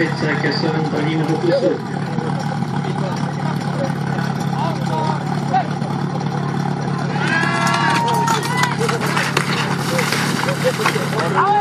Spezia che sono in pallino proprio sotto. Oh!